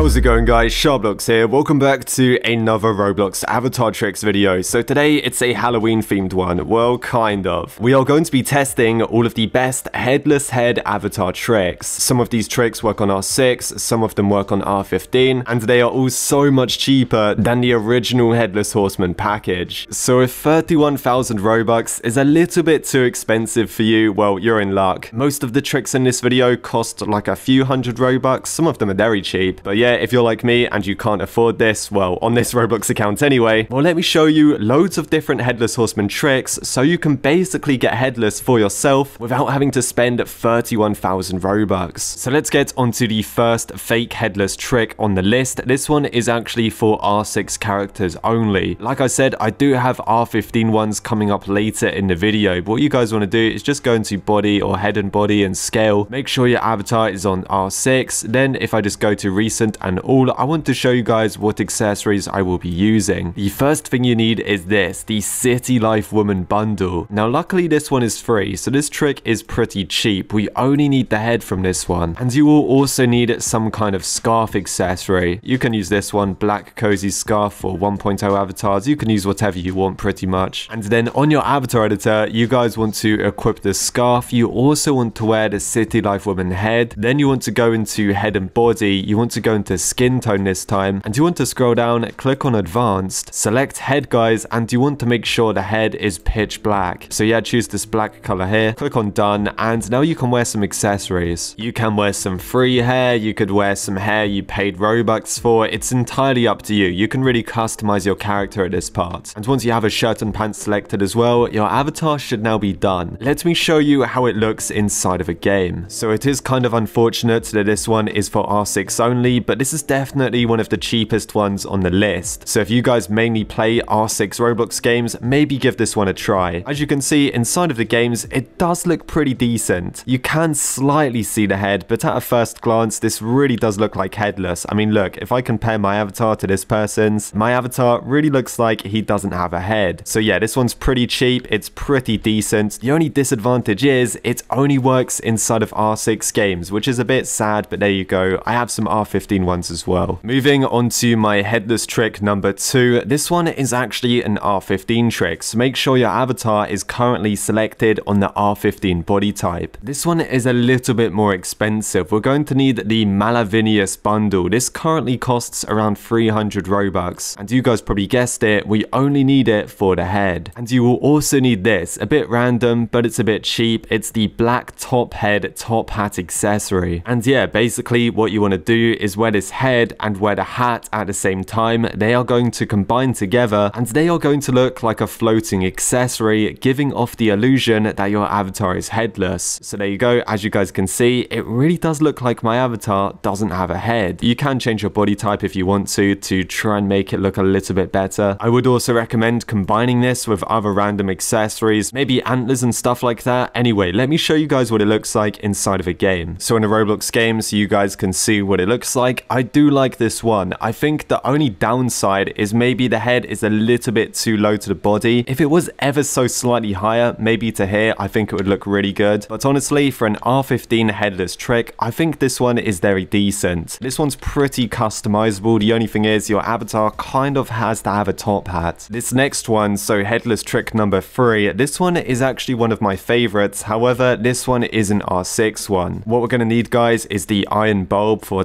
How's it going guys, SharkBlox here, welcome back to another Roblox avatar tricks video. So today it's a Halloween themed one, well kind of. We are going to be testing all of the best headless head avatar tricks. Some of these tricks work on R6, some of them work on R15, and they are all so much cheaper than the original Headless Horseman package. So if 31,000 Robux is a little bit too expensive for you, well you're in luck. Most of the tricks in this video cost like a few hundred Robux, some of them are very cheap, but yeah, if you're like me and you can't afford this, well, on this Roblox account anyway, well, let me show you loads of different Headless Horseman tricks so you can basically get headless for yourself without having to spend 31,000 Robux. So let's get onto the first fake headless trick on the list. This one is actually for R6 characters only. Like I said, I do have R15 ones coming up later in the video, but what you guys want to do is just go into body or head and body and scale. Make sure your avatar is on R6. Then if I just go to recent and all, I want to show you guys what accessories I will be using. The first thing you need is this, the City Life Woman bundle. Now luckily this one is free, so this trick is pretty cheap. We only need the head from this one. And you will also need some kind of scarf accessory. You can use this one, Black Cozy Scarf for 1.0 avatars. You can use whatever you want pretty much. And then on your avatar editor, you guys want to equip the scarf. You also want to wear the City Life Woman head. Then you want to go into head and body. You want to go into skin tone this time and you want to scroll down, click on advanced, select head guys and you want to make sure the head is pitch black. So yeah, choose this black color here, click on done and now you can wear some accessories. You can wear some free hair, you could wear some hair you paid Robux for, it's entirely up to you. You can really customize your character at this part. And once you have a shirt and pants selected as well, your avatar should now be done. Let me show you how it looks inside of a game. So it is kind of unfortunate that this one is for R6 only, but this is definitely one of the cheapest ones on the list. So if you guys mainly play R6 Roblox games, maybe give this one a try. As you can see, inside of the games, it does look pretty decent. You can slightly see the head, but at a first glance, this really does look like headless. I mean, look, if I compare my avatar to this person's, my avatar really looks like he doesn't have a head. So yeah, this one's pretty cheap. It's pretty decent. The only disadvantage is it only works inside of R6 games, which is a bit sad, but there you go. I have some R15 ones as well. Moving on to my headless trick number two. This one is actually an R15 trick, so make sure your avatar is currently selected on the R15 body type. This one is a little bit more expensive. We're going to need the Malavinius bundle. This currently costs around 300 Robux, and you guys probably guessed it, we only need it for the head. And you will also need this, a bit random, but it's a bit cheap. It's the black top head top hat accessory. And yeah, basically what you want to do is wear this head and wear the hat at the same time, they are going to combine together and they are going to look like a floating accessory, giving off the illusion that your avatar is headless. So there you go, as you guys can see, it really does look like my avatar doesn't have a head. You can change your body type if you want to, to try and make it look a little bit better. I would also recommend combining this with other random accessories, maybe antlers and stuff like that. Anyway, let me show you guys what it looks like inside of a game. So in a Roblox game, so you guys can see what it looks like, I do like this one. I think the only downside is maybe the head is a little bit too low to the body. If it was ever so slightly higher, maybe to here, I think it would look really good. But honestly, for an R15 headless trick, I think this one is very decent. This one's pretty customizable. The only thing is your avatar kind of has to have a top hat. This next one, so headless trick number three, this one is actually one of my favorites. However, this one is an R6 one. What we're going to need, guys, is the iron bulb for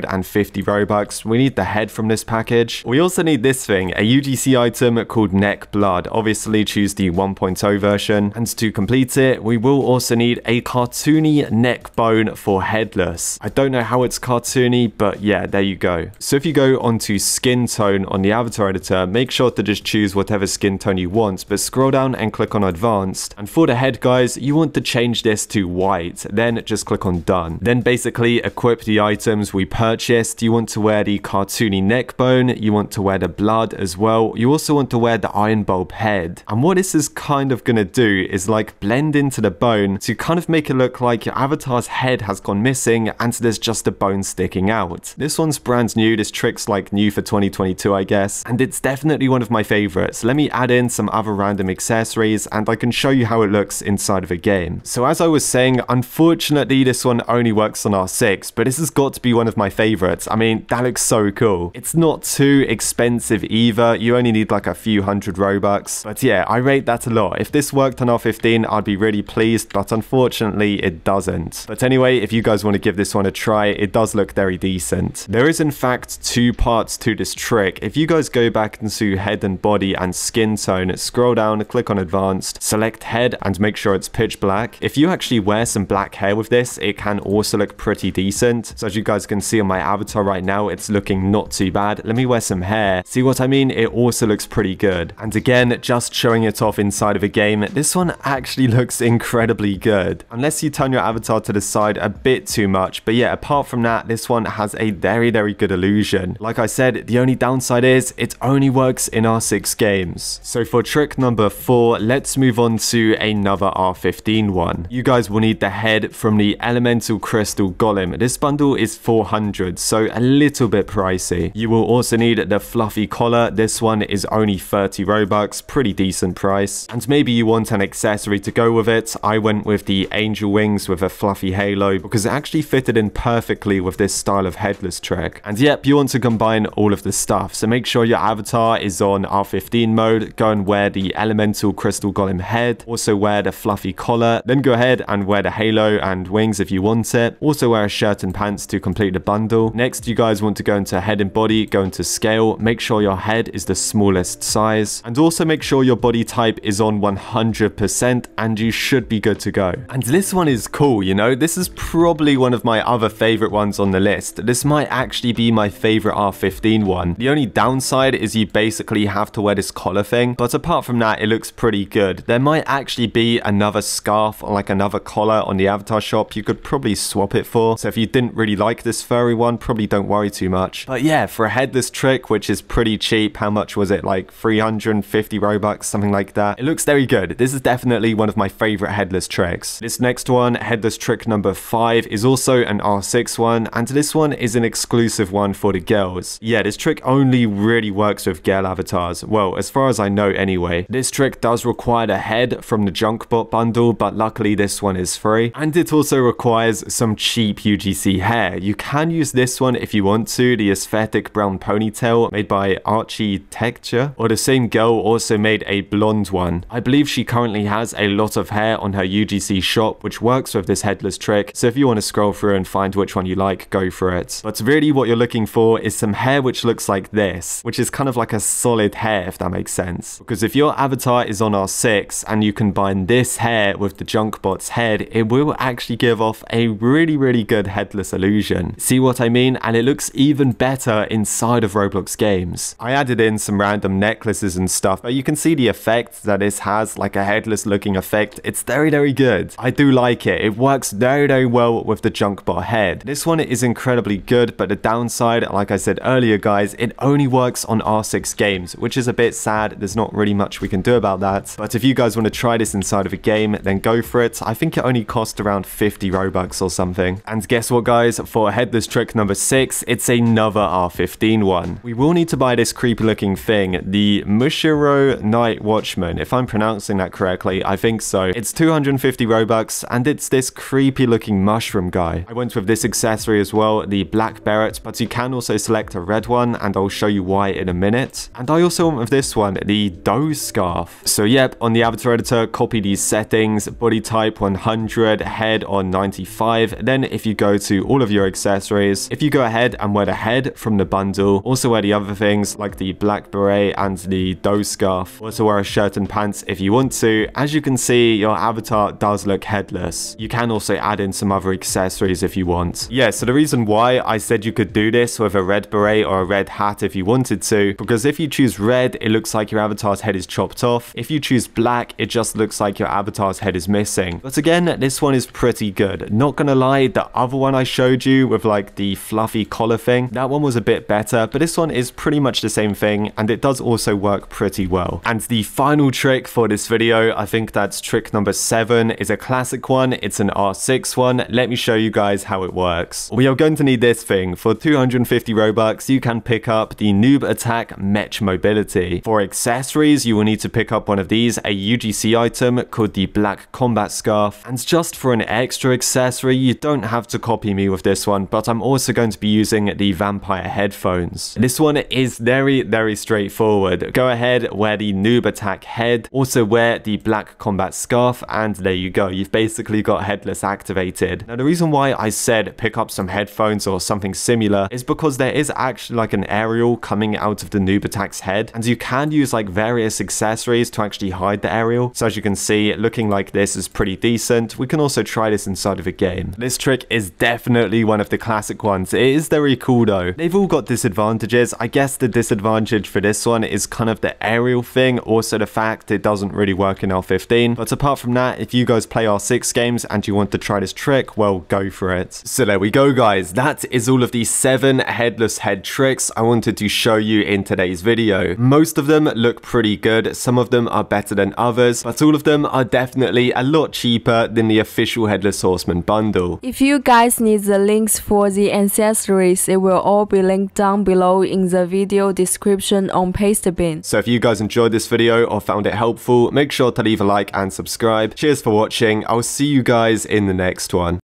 250 Robux. We need the head from this package. We also need this thing, a UGC item called Neck Blood. Obviously, choose the 1.0 version. And to complete it, we will also need a cartoony neck bone for headless. I don't know how it's cartoony, but yeah, there you go. So if you go onto skin tone on the avatar editor, make sure to just choose whatever skin tone you want, but scroll down and click on advanced. And for the head, guys, you want to change this to white. Then just click on done. Then basically equip the items we purchased. You want to wear the cartoony neck bone. You want to wear the blood as well. You also want to wear the iron bulb head. And what this is kind of going to do is like blend into the bone to kind of make it look like your avatar's head has gone missing and there's just a bone sticking out. This one's brand new. This trick's like new for 2022, I guess. And it's definitely one of my favorites. Let me add in some other random accessories and I can show you how it looks inside of a game. So as I was saying, unfortunately, this one only works on R6, but this has got to be one of my favorites. I mean, that looks so cool. It's not too expensive either. You only need like a few hundred Robux. But yeah, I rate that a lot. If this worked on R15, I'd be really pleased, but unfortunately it doesn't. But anyway, if you guys want to give this one a try, it does look very decent. There is in fact two parts to this trick. If you guys go back into head and body and skin tone, scroll down, click on advanced, select head and make sure it's pitch black. If you actually wear some black hair with this, it can also look pretty decent. So as you guys can see on my avatar right now, it's looking not too bad. Let me wear some hair. See what I mean? It also looks pretty good. And again, just showing it off inside of a game, this one actually looks incredibly good. Unless you turn your avatar to the side a bit too much. But yeah, apart from that, this one has a very, very good illusion. Like I said, the only downside is it only works in R6 games. So for trick number four, let's move on to another R15 one. You guys will need the head from the Elemental Crystal Golem. This bundle is 400, so a little bit pricey. You will also need the fluffy collar. This one is only 30 Robux, pretty decent price. And maybe you want an accessory to go with it. I went with the angel wings with a fluffy halo because it actually fitted in perfectly with this style of headless trick. And yep, you want to combine all of the stuff. So make sure your avatar is on R15 mode. Go and wear the elemental crystal golem head. Also wear the fluffy collar. Then go ahead and wear the halo and wings if you want it. Also wear a shirt and pants to complete the bundle. Next, you guys want to go into head and body, go into scale. Make sure your head is the smallest size. And also make sure your body type is on 100% and you should be good to go. And this one is cool, you know? This is probably one of my other favorite ones on the list. This might actually be my favorite R15 one. The only downside is you basically have to wear this collar thing, but apart from that, it looks pretty good. There might actually be another scarf or like another collar on the avatar shop you could probably swap it for. So if you didn't really like this one, probably don't worry too much. But yeah, for a headless trick, which is pretty cheap, how much was it? Like 350 Robux, something like that. It looks very good. This is definitely one of my favorite headless tricks. This next one, headless trick number five, is also an R6 one, and this one is an exclusive one for the girls. Yeah, this trick only really works with girl avatars. Well, as far as I know anyway. This trick does require the head from the Junkbot bundle, but luckily this one is free. And it also requires some cheap UGC hair. You can use this one if you want to, the aesthetic brown ponytail made by Archie Texture, or the same girl also made a blonde one. I believe she currently has a lot of hair on her UGC shop, which works with this headless trick. So if you want to scroll through and find which one you like, go for it. But really what you're looking for is some hair which looks like this, which is kind of like a solid hair, if that makes sense. Because if your avatar is on R6 and you combine this hair with the Junkbot's head, it will actually give off a really, really good headless illusion. See what I mean? And it looks even better inside of Roblox games. I added in some random necklaces and stuff, but you can see the effect that this has, like a headless looking effect. It's very, very good. I do like it. It works very, very well with the Junkbot head. This one is incredibly good, but the downside, like I said earlier, guys, it only works on R6 games, which is a bit sad. There's not really much we can do about that. But if you guys want to try this inside of a game, then go for it. I think it only cost around 50 Robux or something. And guess what, guys? For a headless trick number six, it's another R15 one. We will need to buy this creepy looking thing, the Mushiro Night Watchman. If I'm pronouncing that correctly, I think so. It's 250 Robux, and it's this creepy looking mushroom guy. I went with this accessory as well, the black beret, but you can also select a red one, and I'll show you why in a minute. And I also went with this one, the Doe scarf. So yep, on the avatar editor, copy these settings, body type 100, head on 95. Then if you go to all of your accessories, if you go ahead and wear the head from the bundle, also wear the other things like the black beret and the Doe scarf, also wear a shirt and pants if you want to, as you can see, your avatar does look headless. You can also add in some other accessories if you want. Yeah, so the reason why I said you could do this with a red beret or a red hat if you wanted to, because if you choose red, it looks like your avatar's head is chopped off. If you choose black, it just looks like your avatar's head is missing. But again, this one is pretty good. Not gonna lie, the other one I showed you with like the fluffy collar thing, that one was a bit better, but this one is pretty much the same thing, and it does also work pretty well. And the final trick for this video, I think that's trick number seven, is a classic one. It's an R6 one. Let me show you guys how it works. We are going to need this thing. For 250 Robux, you can pick up the Noob Attack Mech Mobility. For accessories, you will need to pick up one of these, a UGC item called the Black Combat Scarf. And just for an extra accessory, you don't have to copy me with this one, but I'm also going to be using the Vampire headphones. This one is very, very straightforward. Go ahead, wear the noob attack head, also wear the black combat scarf, and there you go. You've basically got headless activated. Now, the reason why I said pick up some headphones or something similar is because there is actually like an aerial coming out of the noob attack's head, and you can use like various accessories to actually hide the aerial. So as you can see, looking like this is pretty decent. We can also try this inside of a game. This trick is definitely one of the classic ones. It is very cool though. They've all got disadvantages. I guess the disadvantage for this one is kind of the aerial thing, also the fact it doesn't really work in R15. But apart from that, if you guys play R6 games and you want to try this trick, well, go for it. So there we go, guys. That is all of the seven headless head tricks I wanted to show you in today's video. Most of them look pretty good. Some of them are better than others, but all of them are definitely a lot cheaper than the official Headless Horseman bundle. If you guys need the links for the accessories, it will all be linked down below in the video description on Pastebin. So if you guys enjoyed this video or found it helpful, make sure to leave a like and subscribe. Cheers for watching. I'll see you guys in the next one.